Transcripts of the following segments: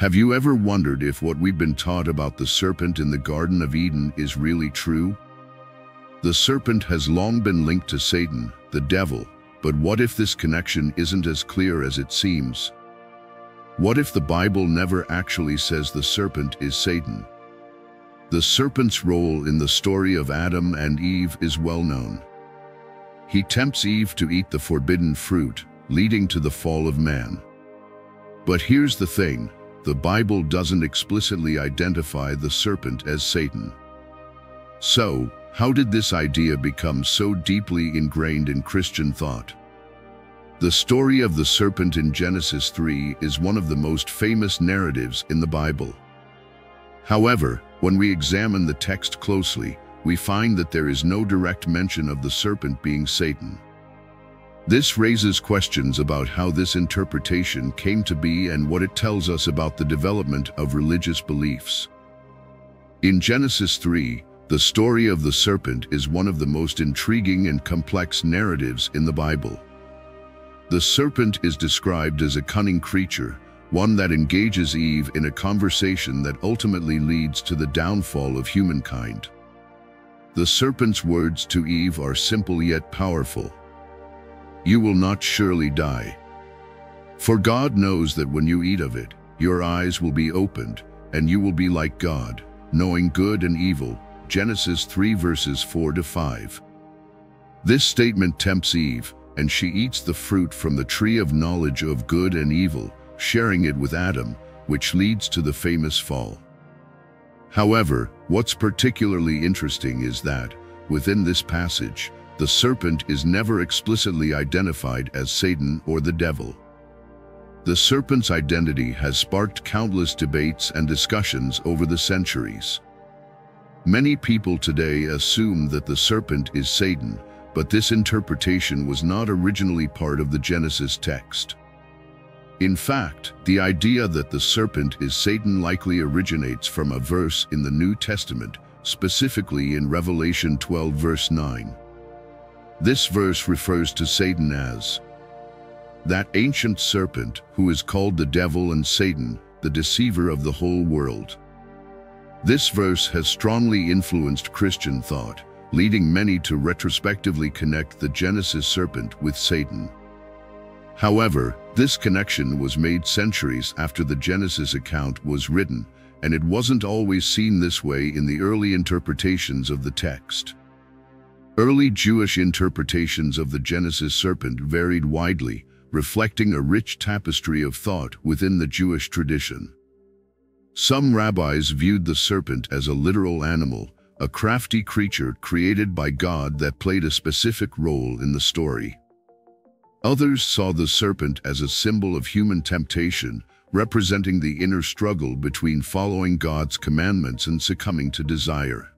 Have you ever wondered if what we've been taught about the serpent in the Garden of Eden is really true? The serpent has long been linked to Satan, the devil, but what if this connection isn't as clear as it seems? What if the Bible never actually says the serpent is Satan? The serpent's role in the story of Adam and Eve is well known. He tempts Eve to eat the forbidden fruit, leading to the fall of man. But here's the thing, the Bible doesn't explicitly identify the serpent as Satan. So, how did this idea become so deeply ingrained in Christian thought? The story of the serpent in Genesis 3 is one of the most famous narratives in the Bible. However, when we examine the text closely, we find that there is no direct mention of the serpent being Satan. This raises questions about how this interpretation came to be and what it tells us about the development of religious beliefs. In Genesis 3, the story of the serpent is one of the most intriguing and complex narratives in the Bible. The serpent is described as a cunning creature, one that engages Eve in a conversation that ultimately leads to the downfall of humankind. The serpent's words to Eve are simple yet powerful. You will not surely die. For God knows that when you eat of it, your eyes will be opened, and you will be like God, knowing good and evil, Genesis 3 verses 4 to 5. This statement tempts Eve, and she eats the fruit from the tree of knowledge of good and evil, sharing it with Adam, which leads to the famous fall. However, what's particularly interesting is that, within this passage, the serpent is never explicitly identified as Satan or the devil. The serpent's identity has sparked countless debates and discussions over the centuries. Many people today assume that the serpent is Satan, but this interpretation was not originally part of the Genesis text. In fact, the idea that the serpent is Satan likely originates from a verse in the New Testament, specifically in Revelation 12 verse 9. This verse refers to Satan as that ancient serpent who is called the devil and Satan, the deceiver of the whole world. This verse has strongly influenced Christian thought, leading many to retrospectively connect the Genesis serpent with Satan. However, this connection was made centuries after the Genesis account was written, and it wasn't always seen this way in the early interpretations of the text. Early Jewish interpretations of the Genesis serpent varied widely, reflecting a rich tapestry of thought within the Jewish tradition. Some rabbis viewed the serpent as a literal animal, a crafty creature created by God that played a specific role in the story. Others saw the serpent as a symbol of human temptation, representing the inner struggle between following God's commandments and succumbing to desire.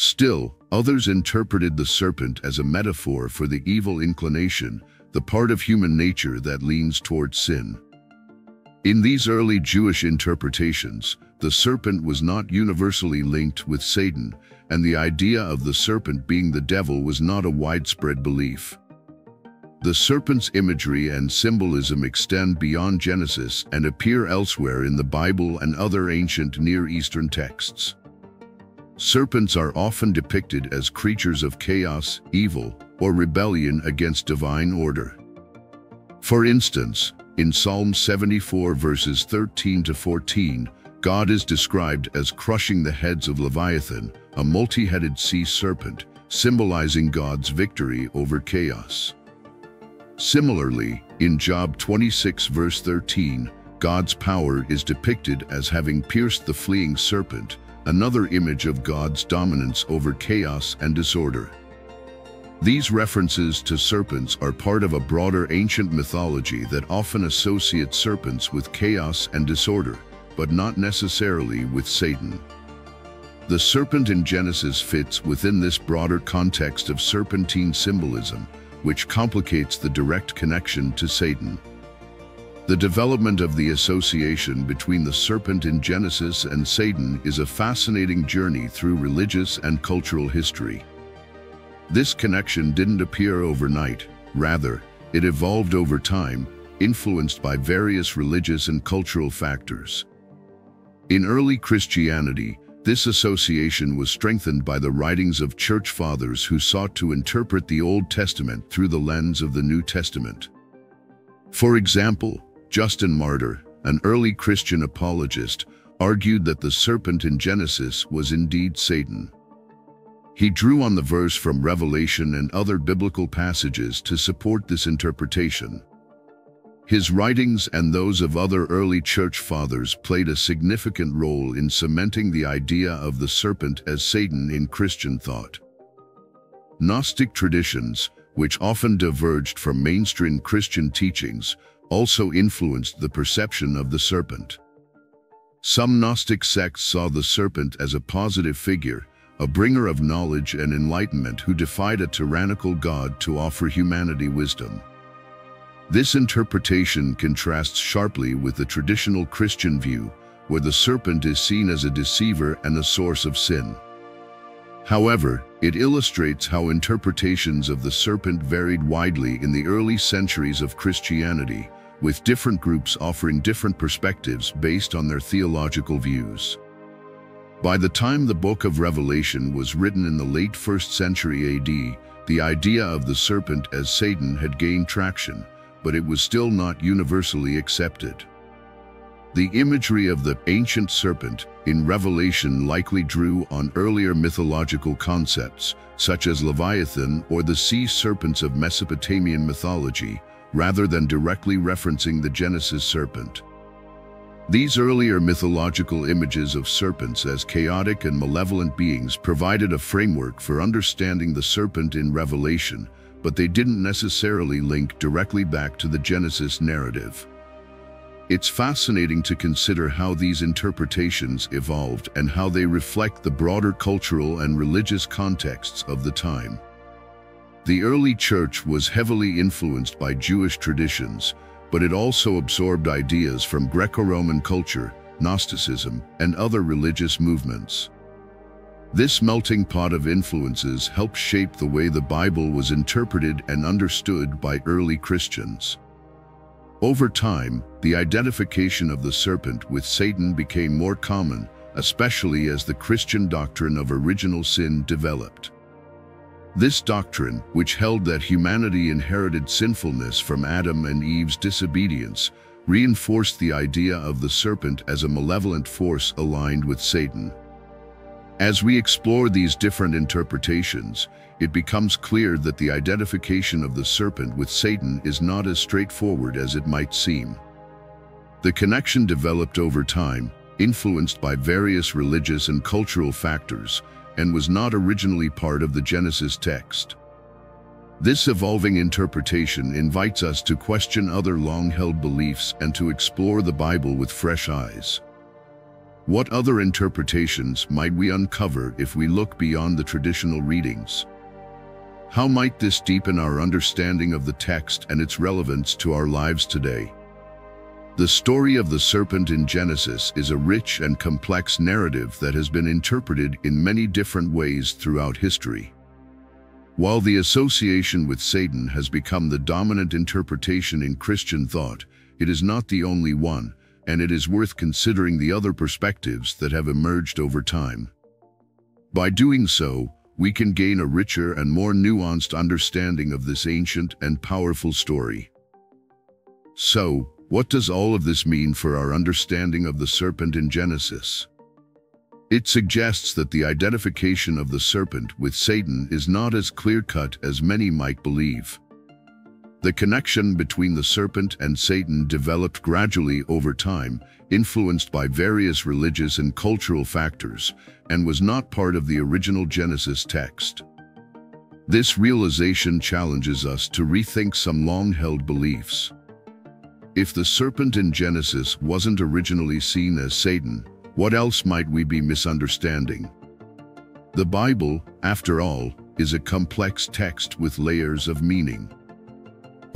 Still, others interpreted the serpent as a metaphor for the evil inclination, the part of human nature that leans toward sin. In these early Jewish interpretations, the serpent was not universally linked with Satan, and the idea of the serpent being the devil was not a widespread belief. The serpent's imagery and symbolism extend beyond Genesis and appear elsewhere in the Bible and other ancient Near Eastern texts. Serpents are often depicted as creatures of chaos, evil, or rebellion against divine order. For instance, in Psalm 74 verses 13 to 14, God is described as crushing the heads of Leviathan, a multi-headed sea serpent, symbolizing God's victory over chaos. Similarly, in Job 26 verse 13, God's power is depicted as having pierced the fleeing serpent, another image of God's dominance over chaos and disorder. These references to serpents are part of a broader ancient mythology that often associates serpents with chaos and disorder, but not necessarily with Satan. The serpent in Genesis fits within this broader context of serpentine symbolism, which complicates the direct connection to Satan. The development of the association between the serpent in Genesis and Satan is a fascinating journey through religious and cultural history. This connection didn't appear overnight. Rather, it evolved over time, influenced by various religious and cultural factors. In early Christianity, this association was strengthened by the writings of church fathers who sought to interpret the Old Testament through the lens of the New Testament. For example, Justin Martyr, an early Christian apologist, argued that the serpent in Genesis was indeed Satan. He drew on the verse from Revelation and other biblical passages to support this interpretation. His writings and those of other early church fathers played a significant role in cementing the idea of the serpent as Satan in Christian thought. Gnostic traditions, which often diverged from mainstream Christian teachings, also influenced the perception of the serpent. Some Gnostic sects saw the serpent as a positive figure, a bringer of knowledge and enlightenment who defied a tyrannical God to offer humanity wisdom. This interpretation contrasts sharply with the traditional Christian view, where the serpent is seen as a deceiver and a source of sin. However, it illustrates how interpretations of the serpent varied widely in the early centuries of Christianity, with different groups offering different perspectives based on their theological views. By the time the book of Revelation was written in the late 1st century AD, the idea of the serpent as Satan had gained traction, but it was still not universally accepted. The imagery of the ancient serpent in Revelation likely drew on earlier mythological concepts, such as Leviathan or the sea serpents of Mesopotamian mythology, rather than directly referencing the Genesis serpent. These earlier mythological images of serpents as chaotic and malevolent beings provided a framework for understanding the serpent in Revelation, but they didn't necessarily link directly back to the Genesis narrative. It's fascinating to consider how these interpretations evolved and how they reflect the broader cultural and religious contexts of the time. The early church was heavily influenced by Jewish traditions, but it also absorbed ideas from Greco-Roman culture, Gnosticism, and other religious movements. This melting pot of influences helped shape the way the Bible was interpreted and understood by early Christians. Over time, the identification of the serpent with Satan became more common, especially as the Christian doctrine of original sin developed. This doctrine, which held that humanity inherited sinfulness from Adam and Eve's disobedience, reinforced the idea of the serpent as a malevolent force aligned with Satan. As we explore these different interpretations, it becomes clear that the identification of the serpent with Satan is not as straightforward as it might seem. The connection developed over time, influenced by various religious and cultural factors, and was not originally part of the Genesis text. This evolving interpretation invites us to question other long-held beliefs and to explore the Bible with fresh eyes. What other interpretations might we uncover if we look beyond the traditional readings? How might this deepen our understanding of the text and its relevance to our lives today? The story of the serpent in Genesis is a rich and complex narrative that has been interpreted in many different ways throughout history. While the association with Satan has become the dominant interpretation in Christian thought, it is not the only one, and it is worth considering the other perspectives that have emerged over time. By doing so, we can gain a richer and more nuanced understanding of this ancient and powerful story. So, what does all of this mean for our understanding of the serpent in Genesis? It suggests that the identification of the serpent with Satan is not as clear-cut as many might believe. The connection between the serpent and Satan developed gradually over time, influenced by various religious and cultural factors, and was not part of the original Genesis text. This realization challenges us to rethink some long-held beliefs. If the serpent in Genesis wasn't originally seen as Satan, what else might we be misunderstanding? The Bible, after all, is a complex text with layers of meaning.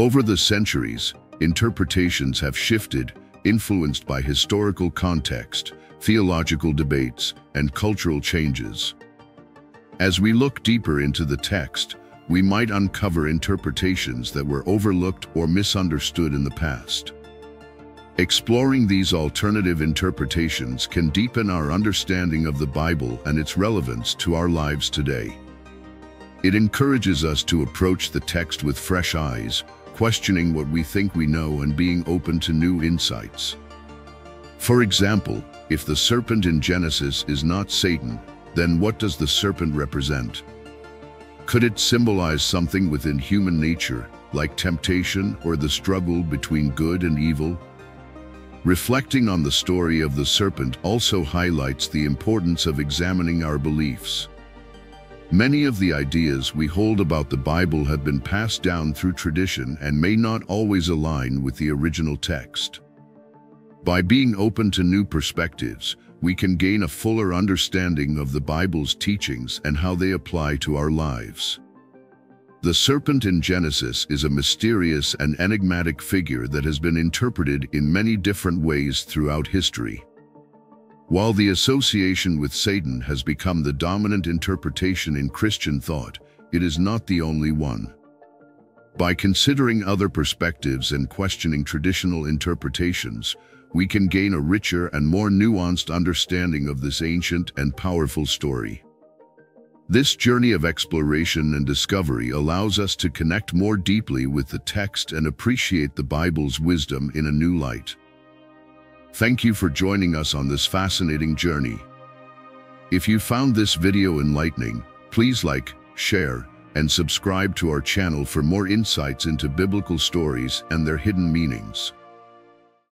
Over the centuries, interpretations have shifted, influenced by historical context, theological debates, and cultural changes. As we look deeper into the text, we might uncover interpretations that were overlooked or misunderstood in the past. Exploring these alternative interpretations can deepen our understanding of the Bible and its relevance to our lives today. It encourages us to approach the text with fresh eyes, questioning what we think we know and being open to new insights. For example, if the serpent in Genesis is not Satan, then what does the serpent represent? Could it symbolize something within human nature, like temptation or the struggle between good and evil? Reflecting on the story of the serpent also highlights the importance of examining our beliefs. Many of the ideas we hold about the Bible have been passed down through tradition and may not always align with the original text. By being open to new perspectives, we can gain a fuller understanding of the Bible's teachings and how they apply to our lives. The serpent in Genesis is a mysterious and enigmatic figure that has been interpreted in many different ways throughout history. While the association with Satan has become the dominant interpretation in Christian thought, it is not the only one. By considering other perspectives and questioning traditional interpretations, we can gain a richer and more nuanced understanding of this ancient and powerful story. This journey of exploration and discovery allows us to connect more deeply with the text and appreciate the Bible's wisdom in a new light. Thank you for joining us on this fascinating journey. If you found this video enlightening, please like, share, and subscribe to our channel for more insights into biblical stories and their hidden meanings.